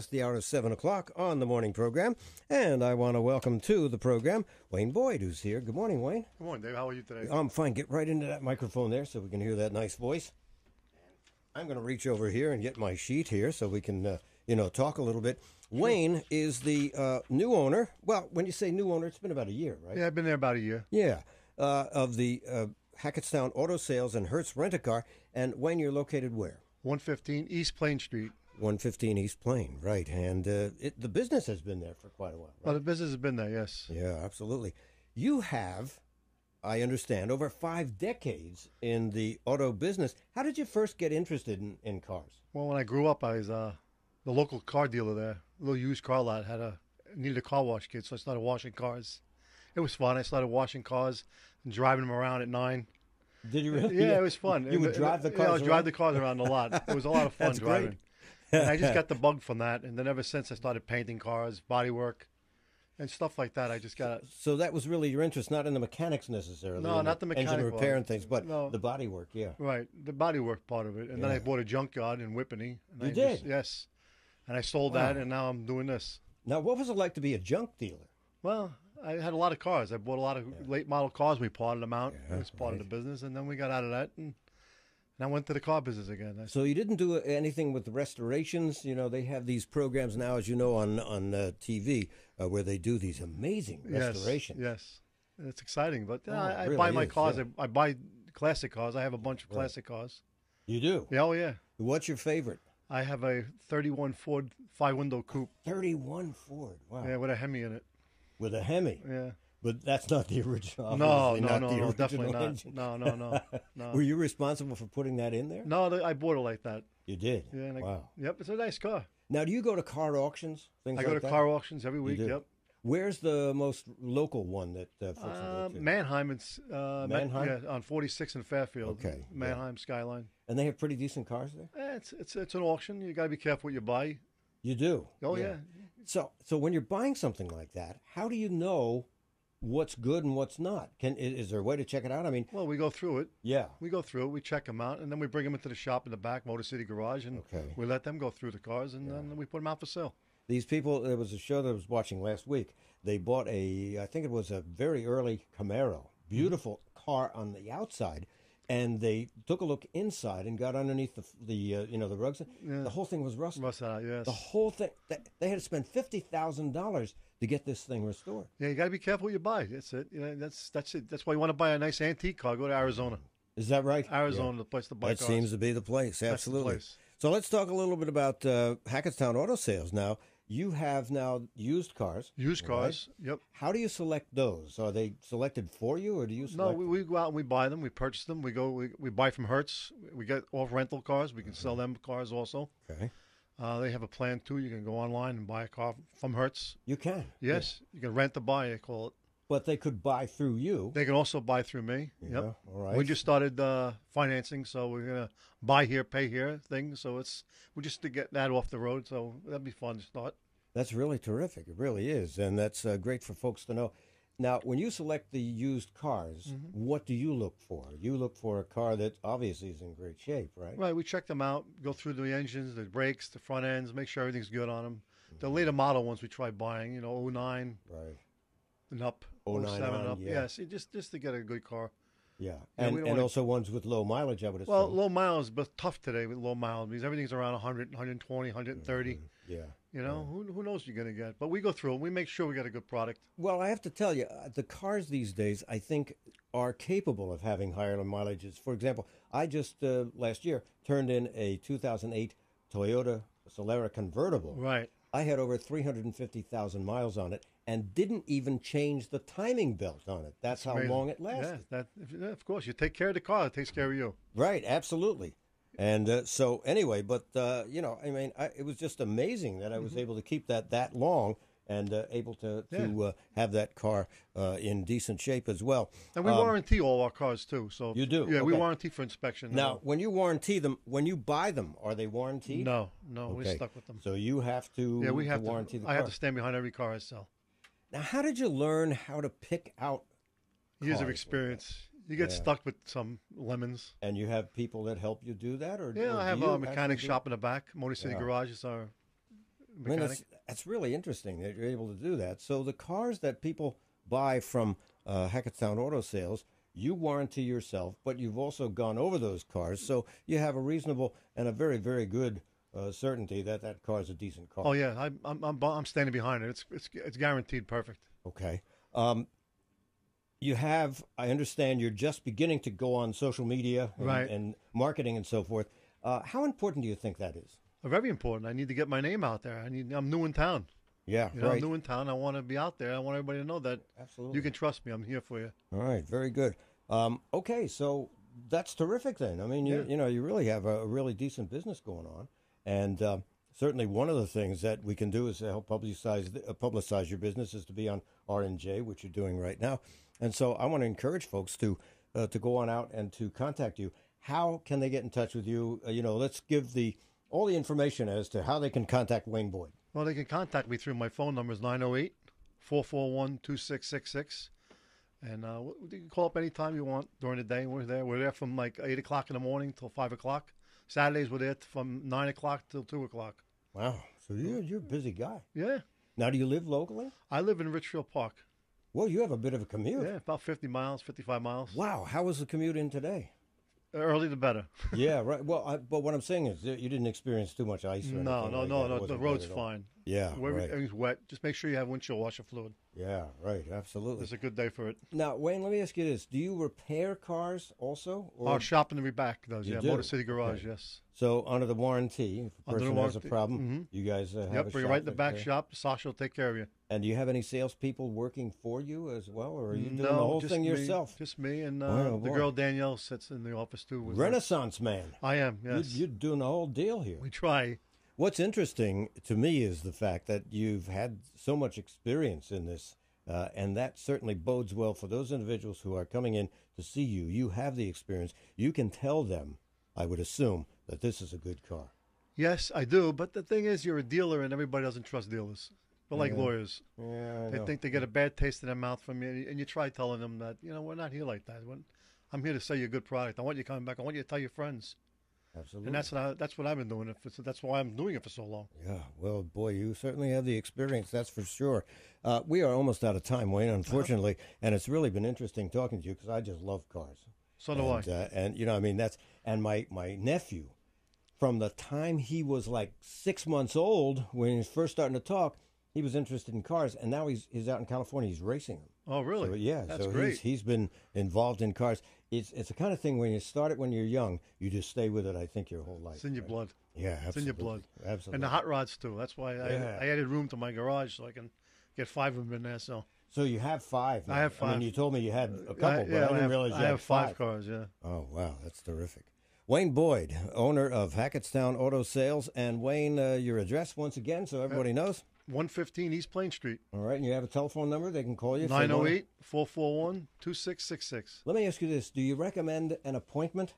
It's the hour of 7 o'clock on the morning program, and I want to welcome to the program Wayne Boyd, who's here. Good morning, Wayne. Good morning, Dave. How are you today? I'm fine. Get right into that microphone there so we can hear that nice voice. I'm going to reach over here and get my sheet here so we can, uh, you know, talk a little bit. Wayne is the uh, new owner. Well, when you say new owner, it's been about a year, right? Yeah, I've been there about a year. Yeah, uh, of the uh, Hackettstown Auto Sales and Hertz Rent a Car. And Wayne, you're located where? 115 East Plain Street. 115 East Plain, right. And uh, it, the business has been there for quite a while. Well, the business has been there, yes. Yeah, absolutely. You have, I understand, over five decades in the auto business. How did you first get interested in, in cars? Well, when I grew up, I was uh, the local car dealer there. A little used car lot had a needed a car wash kit, so I started washing cars. It was fun. I started washing cars and driving them around at nine. Did you really? Yeah, it was fun. You would drive the yeah, cars I would drive the cars around a lot. It was a lot of fun That's great. And I just got the bug from that, and then ever since I started painting cars, body work, and stuff like that. I just got So that was really your interest, not in the mechanics necessarily. No, not the engine mechanical. repair and things, but No. the body work. Yeah. Right, the body work part of it, and then I bought a junkyard in Whippany. And You I did? Just, yes, and I sold Wow. that, and now I'm doing this. Now, what was it like to be a junk dealer? Well, I had a lot of cars. I bought a lot of late model cars. We parted them out. Yeah, it was part right. of the business, and then we got out of that, and, and I went to the car business again. So you didn't do anything with the restorations. You know, they have these programs now, as you know, on on uh, TV uh, where they do these amazing restorations. Yes, yes, it's exciting. But uh, Oh, I, I buy my is, cars. yeah. I, I buy classic cars. I have a bunch of Right. classic cars. You do. Yeah, oh yeah. What's your favorite? I have a 31 Ford five window coupe. Thirty-one Ford. Wow. Yeah, with a Hemi in it. With a Hemi. Yeah. But that's not the original. No, no, not no, the no, definitely not. engine. No, no, no, no. Were you responsible for putting that in there? No, I bought it like that. You did. Yeah. And I, wow. Yep, it's a nice car. Now, do you go to car auctions? Things I go like to that? car auctions every week. Yep. Where's the most local one that uh, folks Uh? Manheim, it's uh, Ma- Manheim? yeah, on 46 in Fairfield. Okay, yeah. Manheim Skyline. And they have pretty decent cars there. Eh, it's it's it's an auction. You got to be careful what you buy. You do. Oh yeah. So, so when you're buying something like that, how do you know what's good and what's not? Can is, there a way to check it out? I mean, Well, we go through it. yeah. We go through it. We check them out, and then we bring them into the shop in the back, Motor City Garage, and Okay. we let them go through the cars, and then we put them out for sale. These people, there was a show that I was watching last week. They bought a, I think it was a very early Camaro, beautiful car on the outside, and they took a look inside and got underneath the, the uh, you know, the rugs. Yeah. The whole thing was rusted. Rust out, yes. The whole thing. They, they had to spend fifty thousand dollars to get this thing restored. Yeah, you got to be careful what you buy. That's it. You know, that's that's it. That's why you want to buy a nice antique car. Go to Arizona. Is that right? Arizona, the place to buy That cars. seems to be the place. That's the Absolutely. place. So let's talk a little bit about uh, Hackettstown Auto Sales. Now, you have now used cars. Used right? cars. Yep. How do you select those? Are they selected for you, or do you No, select? we, we go out and we buy them. We purchase them. We go. We, we buy from Hertz. We get off rental cars. We can sell them cars also. okay, Uh, they have a plan too. You can go online and buy a car from Hertz. you can. Yes, you can rent to buy. I call it. But they could buy through you. They can also buy through me. Yeah, Yep. all right. We just started uh, financing, so we're gonna buy here, pay here thing. So it's we just to get that off the road. So that'd be fun to start. That's really terrific. It really is, and that's uh, great for folks to know. Now, when you select the used cars, Mm-hmm. what do you look for? You look for a car that obviously is in great shape, right? Right. We check them out. Go through the engines, the brakes, the front ends, make sure everything's good on them. The later model ones we try buying. You know, 09 Right. And up, 09 07 on, up. yeah. Yes, just just to get a good car. Yeah, Yeah, and and wanna- also ones with low mileage. I would assume. Well, low miles, but tough today with low miles because everything's around 100, 120, 130. yeah. You know, who, who knows what you're going to get? But we go through it. We make sure we get a good product. Well, I have to tell you, uh, the cars these days, I think, are capable of having higher mileages. For example, I just uh, last year turned in a 2008 Toyota Solara convertible. Right. I had over 350,000 miles on it and didn't even change the timing belt on it. That's how Amazing. long it Yeah, lasted. that, yeah, of course. You take care of the car, it takes care of you. Right, absolutely. And uh, so, anyway, but uh, you know, I mean, I, it was just amazing that I was able to keep that that long and uh, able to to uh, have that car uh, in decent shape as well. And we Um, warranty all our cars too. So You do? Yeah, we warranty for inspection. Now, when you warranty them, when you buy them, are they warranted? no, no, we're stuck with them. So you have to, Yeah, we have to to. warranty the I car. have to stand behind every car I sell. Now, how did you learn how to pick out? Years of experience. You get Yeah. stuck with some lemons. And you have people that help you do that, or Yeah, or I do have you a actually mechanic do shop in the back. Motor City Yeah. Garage is our I mean, mechanic. it's, that's really interesting that you're able to do that. So the cars that people buy from uh, Hackettstown Auto Sales, you warranty yourself, but you've also gone over those cars, so you have a reasonable and a very, very good uh, certainty that that car is a decent car. oh yeah, I'm I'm I'm standing behind it. It's it's it's guaranteed perfect. Okay. Um, you have, I understand, you're just beginning to go on social media and, Right. and marketing and so forth. Uh, how important do you think that is? Very important. I need to get my name out there. I need. I'm new in town. Yeah, You know, right. I'm new in town. I want to be out there. I want everybody to know that Absolutely. you can trust me. I'm here for you. All right, very good. Um, okay, so that's terrific then. I mean, you, Yeah. you know, you really have a really decent business going on, and uh, certainly one of the things that we can do is to help publicize uh, publicize your business is to be on R and J, which you're doing right now. And so I want to encourage folks to uh, to go on out and to contact you. How can they get in touch with you? Uh, you know, let's give the all the information as to how they can contact Wayne Boyd. Well, they can contact me through my phone number is 908 441 2666. And uh, you can call up anytime you want during the day. We're there. We're there from like 8 o'clock in the morning till 5 o'clock. Saturdays, we're there from 9 o'clock till 2 o'clock. Wow, so you're you're a busy guy. Yeah. Now, do you live locally? I live in Ridgefield Park. Well, you have a bit of a commute. Yeah, about 50 miles, 55 miles. Wow, how was the commute in today? Early the better. yeah, right. Well, I, but what I'm saying is you didn't experience too much ice. Or No, no, like no. No. The road's bad at all. fine. Yeah, Where right. everything's wet. Just make sure you have windshield washer fluid. Yeah, right. Absolutely. It's a good day for it. Now, Wayne, let me ask you this: Do you repair cars also? Or, Our shop in the back does, You yeah. do? Motor City Garage, Okay. yes. so under the warranty, if a Under person has a warranty, problem, you guys uh, have a Yep, bring it shop right in the back uh, shop. Sasha will take care of you. And do you have any salespeople working for you as well, or are you doing no, the whole thing me, yourself? Just me and uh, Oh, the boy. girl Danielle sits in the office too. her. Renaissance man. I am. You- Yes, You're doing the whole deal here. we try. What's interesting to me is the fact that you've had so much experience in this, uh, and that certainly bodes well for those individuals who are coming in to see you. You have the experience. You can tell them, I would assume, that this is a good car. Yes, I do. But the thing is, you're a dealer, and everybody doesn't trust dealers. But like lawyers, Yeah, I they think they get a bad taste in their mouth from you, and you try telling them that you know we're not here like that. When I'm here to sell you a good product. I want you coming back. I want you to tell your friends, Absolutely. and that's what I, that's what I've been doing. It for, so that's why I'm doing it for so long. Yeah, well, boy, you certainly have the experience, that's for sure. Uh, we are almost out of time, Wayne, unfortunately, and it's really been interesting talking to you because I just love cars. So do and, I. Uh, and you know, I mean, that's and my my nephew, from the time he was like six months old when he was first starting to talk, he was interested in cars, and now he's he's out in California, he's racing them. Oh, really? So, yeah, that's so great. he's he's been involved in cars. It's it's the kind of thing when you start it when you're young, you just stay with it. I think your whole life. It's in your right? blood. Yeah, absolutely. It's in your blood. Absolutely. And the hot rods too. That's why I, Yeah. I added room to my garage so I can get five of them in there. So So you have five. I now. have I mean, you told me you had a couple, I, but yeah, I didn't have, realize you I have five, cars. Yeah. Oh wow, that's terrific. Wayne Boyd, owner of Hackettstown Auto Sales, and Wayne, uh, your address once again, so everybody knows. 115 East Plain Street. All right, and you have a telephone number they can call you. 908 441 2666. Let me ask you this: Do you recommend an appointment?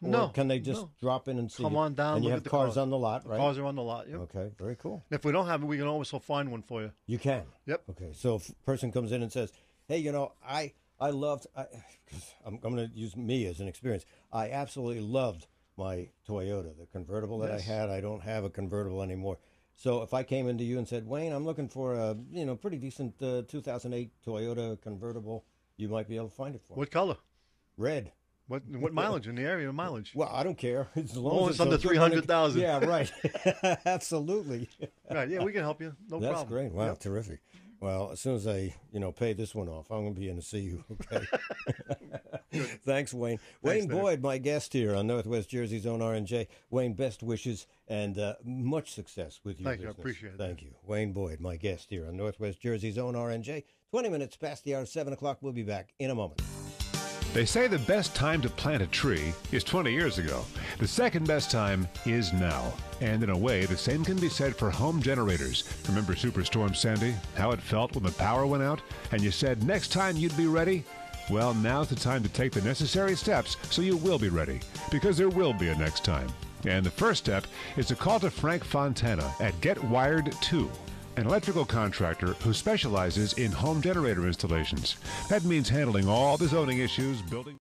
Or No, Can they just no. drop in and see? Come you? on down, And you have the cars cars. on the lot, right? The Cars are on the lot. Yep. Okay, very cool. If we don't have it, we can always find one for you. You can. Yep. Okay, so if a person comes in and says, "Hey, you know, I I loved," I, I'm, I'm going to use me as an experience. I absolutely loved my Toyota, the convertible that Yes. I had. I don't have a convertible anymore. So if I came into you and said, "Wayne, I'm looking for a you know pretty decent uh, 2008 Toyota convertible," you might be able to find it for me. What color? Red. What what mileage in the area? Mileage. Well, I don't care as long long as it's under good running- 300,000. Yeah, right. Absolutely. Right. Yeah, we can help you. No That's problem. great. Wow, terrific. Well, as soon as I, you know, pay this one off, I'm going to be in to see you. Okay. Thanks, Wayne. Wayne Dave. Boyd, my guest here on Northwest Jersey's own R&J. Wayne, best wishes and uh, much success with your Thank you. I business. appreciate it. Thank you. Wayne Boyd, my guest here on Northwest Jersey's own R&J. 20 minutes past the hour of 7 o'clock. We'll be back in a moment. They say the best time to plant a tree is 20 years ago. The second best time is now. And in a way, the same can be said for home generators. Remember Superstorm Sandy? How it felt when the power went out? And you said next time you'd be ready? Well, now's the time to take the necessary steps so you will be ready. Because there will be a next time. And the first step is to call to Frank Fontana at Get Wired 2 an electrical contractor who specializes in home generator installations. That means handling all the zoning issues, building